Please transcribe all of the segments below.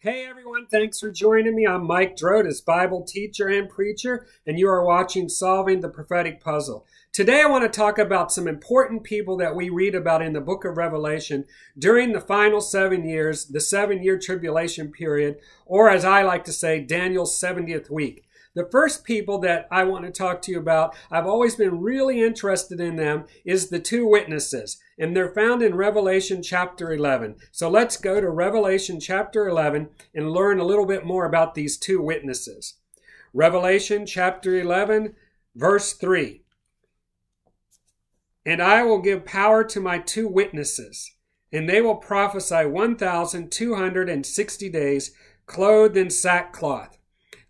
Hey everyone, thanks for joining me. I'm Mike Drotos, Bible teacher and preacher, and you are watching Solving the Prophetic Puzzle. Today I want to talk about some important people that we read about in the book of Revelation during the final seven years, the seven year tribulation period, or as I like to say, Daniel's 70th week. The first people that I want to talk to you about, I've always been really interested in them, is the two witnesses. And they're found in Revelation chapter 11. So let's go to Revelation chapter 11 and learn a little bit more about these two witnesses. Revelation chapter 11, verse 3. And I will give power to my two witnesses, and they will prophesy 1,260 days, clothed in sackcloth.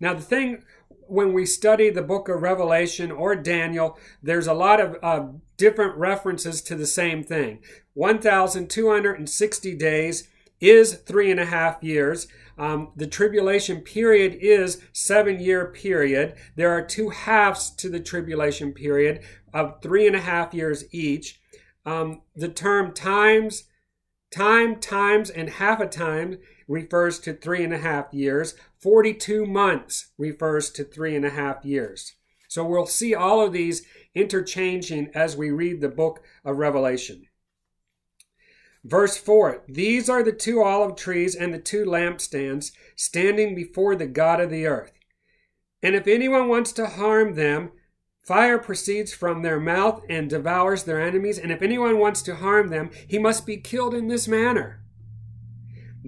Now, the thing when we study the book of Revelation or Daniel, there's a lot of uh, different references to the same thing. 1,260 days is three and a half years. Um, the tribulation period is seven year period. There are two halves to the tribulation period of three and a half years each. Um, the term times, time, times, and half a time refers to three and a half years. 42 months refers to three and a half years. So we'll see all of these interchanging as we read the book of Revelation. Verse 4 These are the two olive trees and the two lampstands standing before the God of the earth. And if anyone wants to harm them, fire proceeds from their mouth and devours their enemies. And if anyone wants to harm them, he must be killed in this manner.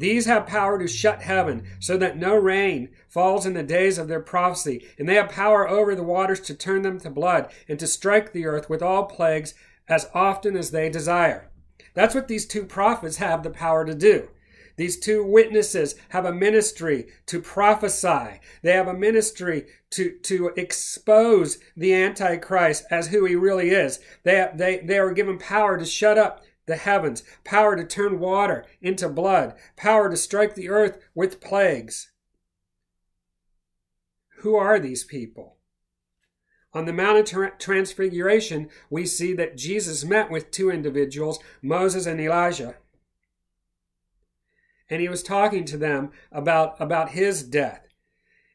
These have power to shut heaven so that no rain falls in the days of their prophecy, and they have power over the waters to turn them to blood and to strike the earth with all plagues as often as they desire. That's what these two prophets have the power to do. These two witnesses have a ministry to prophesy. They have a ministry to, to expose the Antichrist as who he really is. They, they, they are given power to shut up the heavens, power to turn water into blood, power to strike the earth with plagues. Who are these people? On the Mount of Transfiguration, we see that Jesus met with two individuals, Moses and Elijah. And he was talking to them about, about his death.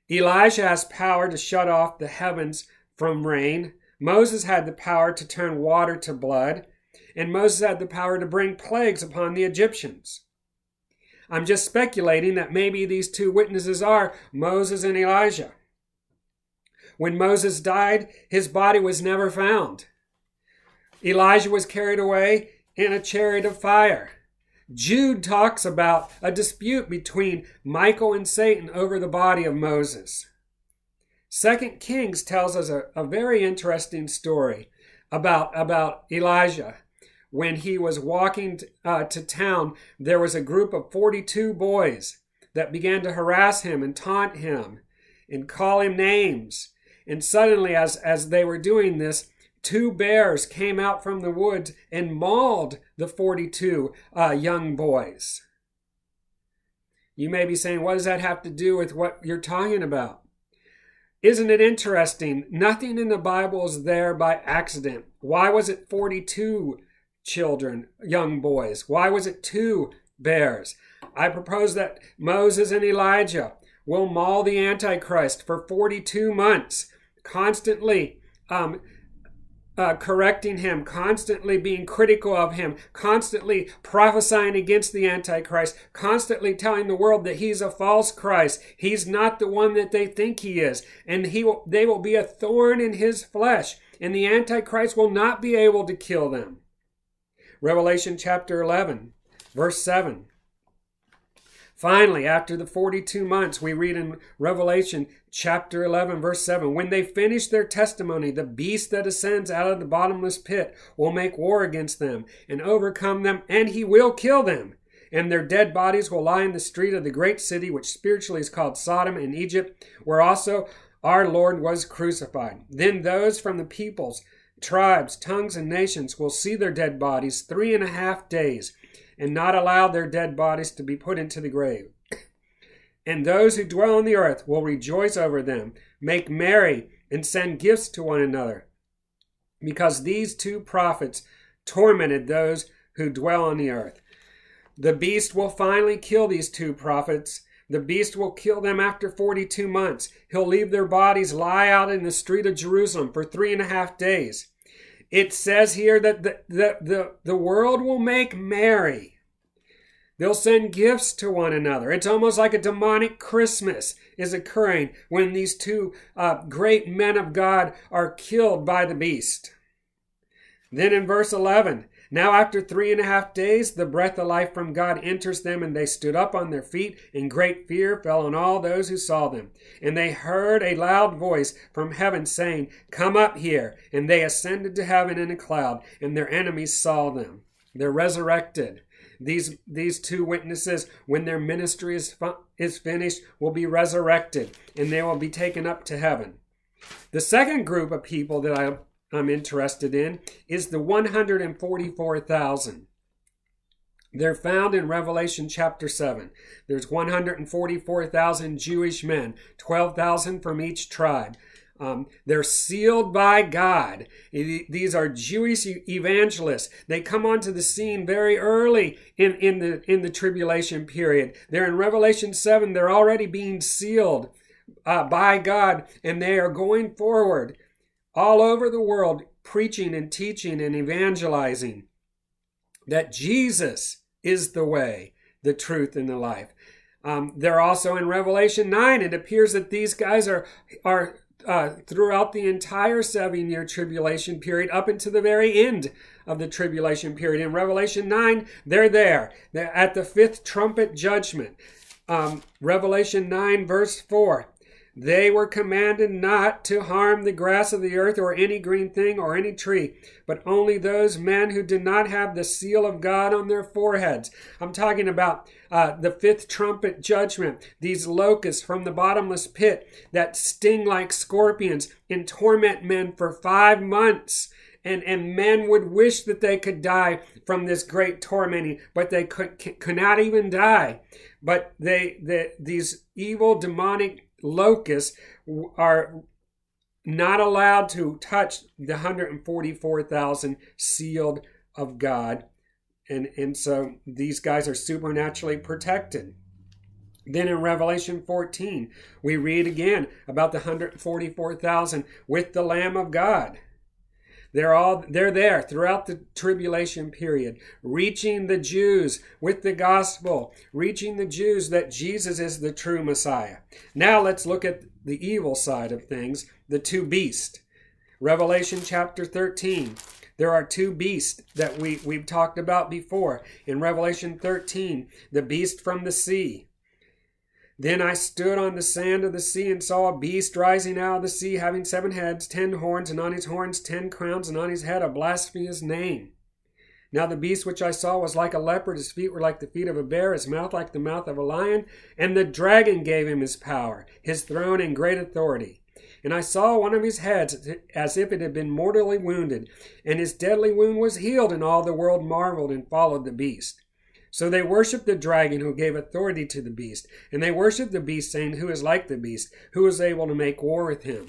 Elijah has power to shut off the heavens from rain. Moses had the power to turn water to blood and Moses had the power to bring plagues upon the Egyptians. I'm just speculating that maybe these two witnesses are Moses and Elijah. When Moses died, his body was never found. Elijah was carried away in a chariot of fire. Jude talks about a dispute between Michael and Satan over the body of Moses. Second Kings tells us a, a very interesting story about, about Elijah when he was walking uh, to town, there was a group of 42 boys that began to harass him and taunt him and call him names. And suddenly, as, as they were doing this, two bears came out from the woods and mauled the 42 uh, young boys. You may be saying, what does that have to do with what you're talking about? Isn't it interesting? Nothing in the Bible is there by accident. Why was it 42 children, young boys? Why was it two bears? I propose that Moses and Elijah will maul the Antichrist for 42 months, constantly um, uh, correcting him, constantly being critical of him, constantly prophesying against the Antichrist, constantly telling the world that he's a false Christ. He's not the one that they think he is. And he will, they will be a thorn in his flesh. And the Antichrist will not be able to kill them. Revelation chapter 11, verse 7. Finally, after the 42 months, we read in Revelation chapter 11, verse 7 When they finish their testimony, the beast that ascends out of the bottomless pit will make war against them and overcome them, and he will kill them. And their dead bodies will lie in the street of the great city, which spiritually is called Sodom and Egypt, where also our Lord was crucified. Then those from the peoples, tribes, tongues, and nations will see their dead bodies three and a half days, and not allow their dead bodies to be put into the grave. And those who dwell on the earth will rejoice over them, make merry, and send gifts to one another, because these two prophets tormented those who dwell on the earth. The beast will finally kill these two prophets The beast will kill them after 42 months. He'll leave their bodies lie out in the street of Jerusalem for three and a half days. It says here that the, the, the, the world will make merry. They'll send gifts to one another. It's almost like a demonic Christmas is occurring when these two uh, great men of God are killed by the beast. Then in verse 11, now after three and a half days, the breath of life from God enters them, and they stood up on their feet, and great fear fell on all those who saw them. And they heard a loud voice from heaven saying, Come up here. And they ascended to heaven in a cloud, and their enemies saw them. They're resurrected. These, these two witnesses, when their ministry is, is finished, will be resurrected and they will be taken up to heaven. The second group of people that I, I'm interested in is the 144,000. They're found in Revelation chapter 7. There's 144,000 Jewish men, 12,000 from each tribe. Um, they're sealed by God. These are Jewish evangelists. They come onto the scene very early in, in, the, in the tribulation period. They're in Revelation 7. They're already being sealed uh, by God, and they are going forward all over the world preaching and teaching and evangelizing that Jesus is the way, the truth, and the life. Um, they're also in Revelation 9. It appears that these guys are, are uh, throughout the entire seven year tribulation period up into the very end of the tribulation period. In Revelation 9, they're there. They're at the fifth trumpet judgment. Um, Revelation 9, verse 4. They were commanded not to harm the grass of the earth or any green thing or any tree, but only those men who did not have the seal of God on their foreheads. I'm talking about uh, the fifth trumpet judgment, these locusts from the bottomless pit that sting like scorpions and torment men for five months. And, and men would wish that they could die from this great tormenting, but they could, could not even die. But they, they these evil demonic locusts are not allowed to touch the 144,000 sealed of God. And, and so these guys are supernaturally protected. Then in Revelation 14, we read again about the 144,000 with the Lamb of God. They're all they're there throughout the tribulation period, reaching the Jews with the gospel, reaching the Jews that Jesus is the true Messiah. Now let's look at the evil side of things, the two beasts. Revelation chapter 13. There are two beasts that we, we've talked about before. In Revelation 13, the beast from the sea, then I stood on the sand of the sea and saw a beast rising out of the sea, having seven heads, ten horns, and on his horns ten crowns, and on his head a blasphemous name. Now the beast which I saw was like a leopard, his feet were like the feet of a bear, his mouth like the mouth of a lion, and the dragon gave him his power, his throne, and great authority. And I saw one of his heads as if it had been mortally wounded, and his deadly wound was healed, and all the world marveled and followed the beast. So they worshiped the dragon who gave authority to the beast, and they worshiped the beast, saying, Who is like the beast? Who is able to make war with him?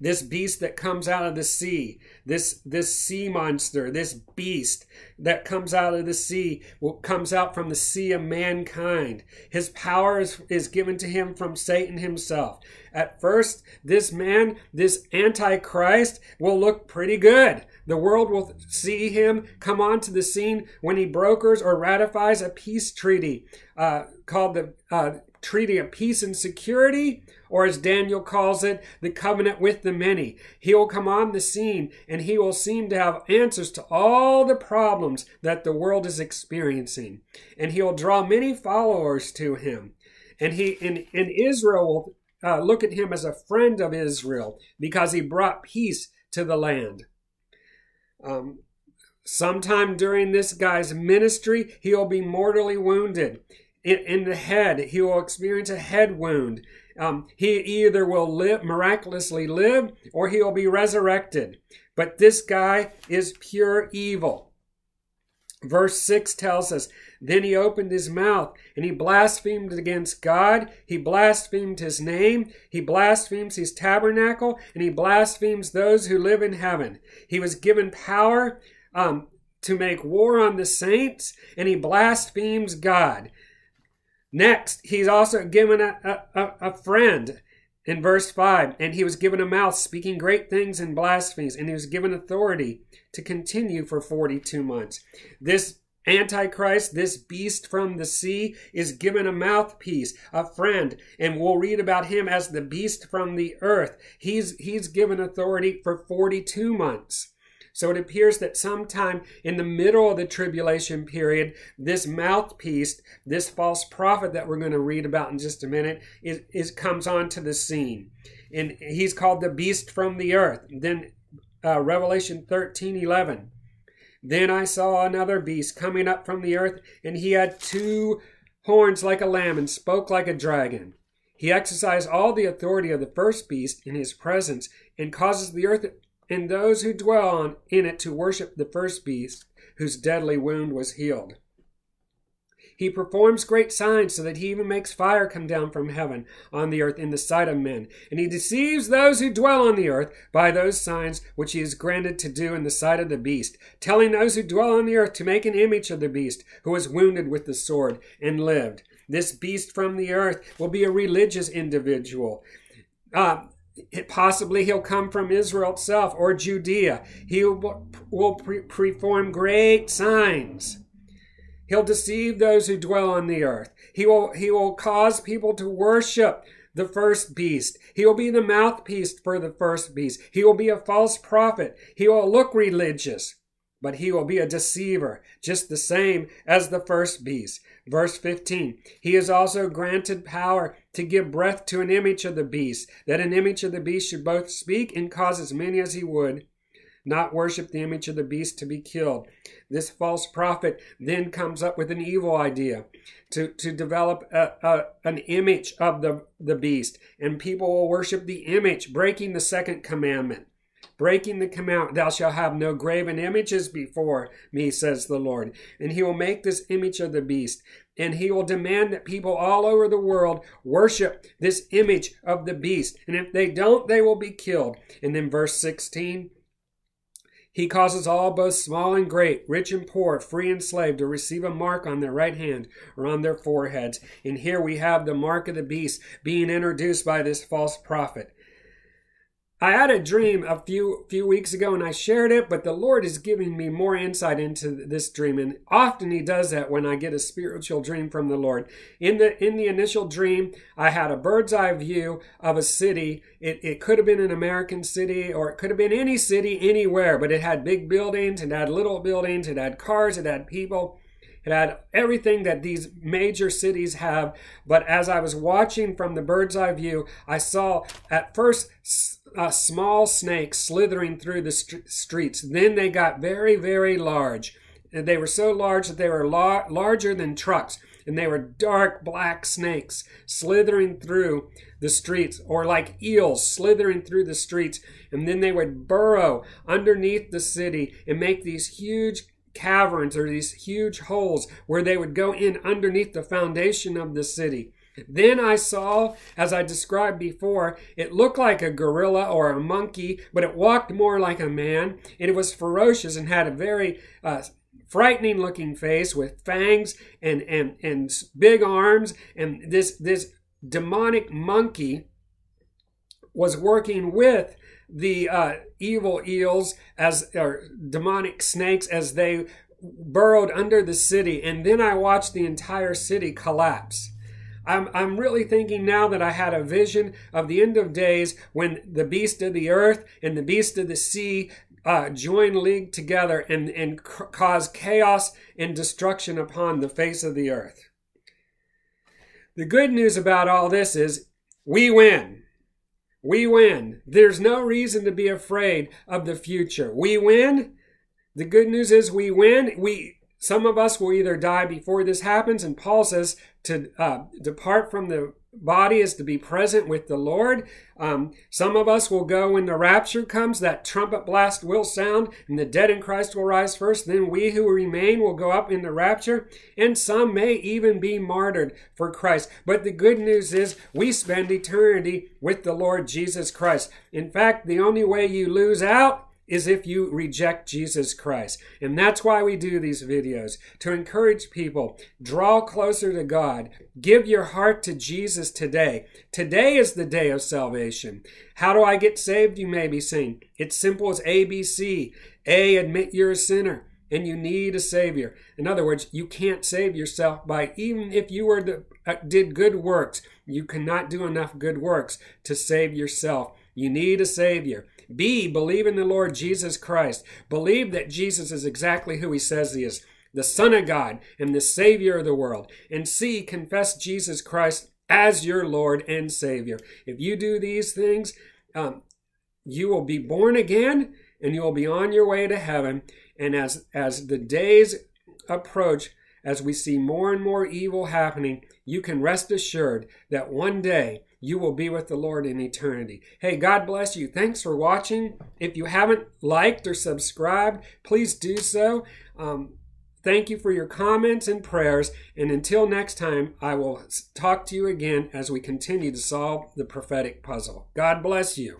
This beast that comes out of the sea, this this sea monster, this beast that comes out of the sea, comes out from the sea of mankind. His power is, is given to him from Satan himself. At first, this man, this antichrist, will look pretty good. The world will see him come onto the scene when he brokers or ratifies a peace treaty uh, called the uh, Treaty of Peace and Security, or as Daniel calls it, the covenant with the many. He will come on the scene and he will seem to have answers to all the problems that the world is experiencing. And he will draw many followers to him. And he in, in Israel will uh, look at him as a friend of Israel because he brought peace to the land. Um, sometime during this guy's ministry, he'll be mortally wounded in, the head. He will experience a head wound. Um, he either will live miraculously live or he will be resurrected. But this guy is pure evil. Verse 6 tells us Then he opened his mouth and he blasphemed against God. He blasphemed his name. He blasphemes his tabernacle and he blasphemes those who live in heaven. He was given power um, to make war on the saints and he blasphemes God. Next, he's also given a, a, a friend in verse 5 and he was given a mouth speaking great things and blasphemies and he was given authority to continue for 42 months. This antichrist this beast from the sea is given a mouthpiece a friend and we'll read about him as the beast from the earth. He's he's given authority for 42 months so it appears that sometime in the middle of the tribulation period, this mouthpiece, this false prophet that we're going to read about in just a minute, is, is comes onto the scene. And he's called the beast from the earth. Then uh, Revelation 13 11. Then I saw another beast coming up from the earth, and he had two horns like a lamb and spoke like a dragon. He exercised all the authority of the first beast in his presence and causes the earth and those who dwell on, in it to worship the first beast, whose deadly wound was healed. He performs great signs so that he even makes fire come down from heaven on the earth in the sight of men. And he deceives those who dwell on the earth by those signs which he is granted to do in the sight of the beast, telling those who dwell on the earth to make an image of the beast who was wounded with the sword and lived. This beast from the earth will be a religious individual. Uh, it, possibly he'll come from Israel itself or Judea. He will, perform great signs. He'll deceive those who dwell on the earth. He will, he will cause people to worship the first beast. He will be the mouthpiece for the first beast. He will be a false prophet. He will look religious, but he will be a deceiver, just the same as the first beast. Verse 15 He is also granted power to give breath to an image of the beast, that an image of the beast should both speak and cause as many as he would not worship the image of the beast to be killed. This false prophet then comes up with an evil idea to, to develop a, a, an image of the, the beast, and people will worship the image, breaking the second commandment breaking the commandment, Thou shalt have no graven images before me, says the Lord. And he will make this image of the beast. And he will demand that people all over the world worship this image of the beast. And if they don't, they will be killed. And then verse 16. He causes all, both small and great, rich and poor, free and slave, to receive a mark on their right hand or on their foreheads. And here we have the mark of the beast being introduced by this false prophet. I had a dream a few few weeks ago and I shared it, but the Lord is giving me more insight into this dream, and often He does that when I get a spiritual dream from the Lord. In the in the initial dream, I had a bird's eye view of a city. It it could have been an American city or it could have been any city anywhere, but it had big buildings, it had little buildings, it had cars, it had people. It had everything that these major cities have. But as I was watching from the bird's eye view, I saw at first uh, small snake slithering through the st- streets. Then they got very, very large. And they were so large that they were la- larger than trucks. And they were dark black snakes slithering through the streets, or like eels slithering through the streets. And then they would burrow underneath the city and make these huge caverns or these huge holes where they would go in underneath the foundation of the city. Then I saw, as I described before, it looked like a gorilla or a monkey, but it walked more like a man. And it was ferocious and had a very uh, frightening looking face with fangs and, and, and big arms. And this, this demonic monkey was working with the uh, evil eels as or demonic snakes as they burrowed under the city and then i watched the entire city collapse I'm, I'm really thinking now that I had a vision of the end of days when the beast of the earth and the beast of the sea uh, join league together and, and cause chaos and destruction upon the face of the earth. The good news about all this is we win. We win. There's no reason to be afraid of the future. We win. The good news is we win. We some of us will either die before this happens, and Paul says to uh, depart from the body is to be present with the Lord. Um, some of us will go when the rapture comes, that trumpet blast will sound, and the dead in Christ will rise first. Then we who remain will go up in the rapture, and some may even be martyred for Christ. But the good news is we spend eternity with the Lord Jesus Christ. In fact, the only way you lose out is if you reject Jesus Christ. And that's why we do these videos to encourage people draw closer to God. Give your heart to Jesus today. Today is the day of salvation. How do I get saved? You may be saying. It's simple as ABC. A, admit you're a sinner and you need a savior. In other words, you can't save yourself by even if you were uh, did good works, you cannot do enough good works to save yourself. You need a savior. B, believe in the Lord Jesus Christ. Believe that Jesus is exactly who he says he is, the Son of God and the Savior of the world. And C, confess Jesus Christ as your Lord and Savior. If you do these things, um, you will be born again and you will be on your way to heaven. And as, as the days approach, as we see more and more evil happening, you can rest assured that one day you will be with the Lord in eternity. Hey, God bless you. Thanks for watching. If you haven't liked or subscribed, please do so. Um, thank you for your comments and prayers. And until next time, I will talk to you again as we continue to solve the prophetic puzzle. God bless you.